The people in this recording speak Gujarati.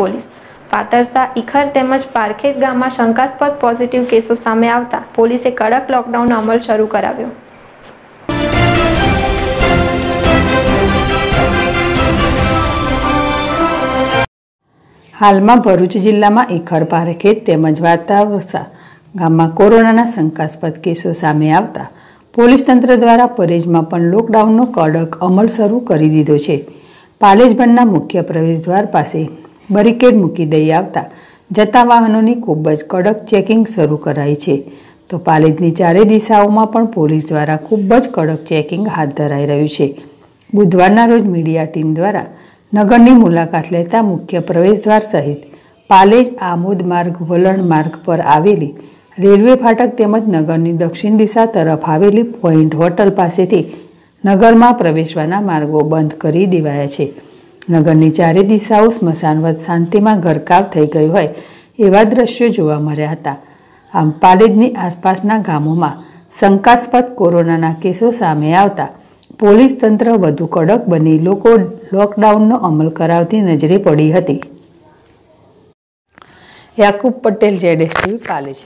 પોલીસ. પાતરસા ઇખર તેમજ પારખેત ગામમાં શંકાસ્પદ પોઝિટિવ કેસો સામે આવતા પોલીસે કડક લોકડાઉન અમલ શરૂ કરાવ્યો. હાલમાં ભરૂચ જિલ્લામાં ઇખર પારેખેત તેમજ વાતાવસા ગામમાં કોરોનાના શંકાસ્પદ કેસો સામે આવતા પોલીસ તંત્ર દ્વારા પરેજમાં પણ લોકડાઉનનો કડક અમલ શરૂ કરી દીધો છે. પાલેજ બંધના મુખ્ય પ્રવેશદ્વાર પાસે બેરિકેડ મૂકી દઈ આવતા. જતા વાહનોની ખૂબ જ કડક ચેકિંગ શરૂ કરાઈ છે. તો પાલેજની ચારે દિશાઓમાં પણ પોલીસ દ્વારા ખૂબ જ કડક ચેકિંગ હાથ ધરાઈ રહ્યું છે. બુધવારના રોજ મીડિયા ટીમ દ્વારા નગરની મુલાકાત લેતા મુખ્ય પ્રવેશદ્વાર સહિત પાલેજ, આમોદ માર્ગ, વલણ માર્ગ પર આવેલી રેલવે ફાટક તેમજ નગરની દક્ષિણ દિશા તરફ આવેલી પોઈન્ટ હોટલ પાસેથી નગરમાં પ્રવેશવાના માર્ગો બંધ કરી દેવાયા છે. નગરની ચારે દિશાઓ સ્મશાનવત શાંતિમાં ગરકાવ થઈ ગઈ હોય એવા દ્રશ્યો જોવા મળ્યા હતા. આમ પાલેજની આસપાસના ગામોમાં શંકાસ્પદ કોરોનાના કેસો સામે આવતા પોલીસ તંત્ર વધુ કડક બની લોકો લોકડાઉનનો અમલ કરાવતી નજરે પડી હતી. યાકુબ પટેલ જેડેસ્ટી પાલેજ.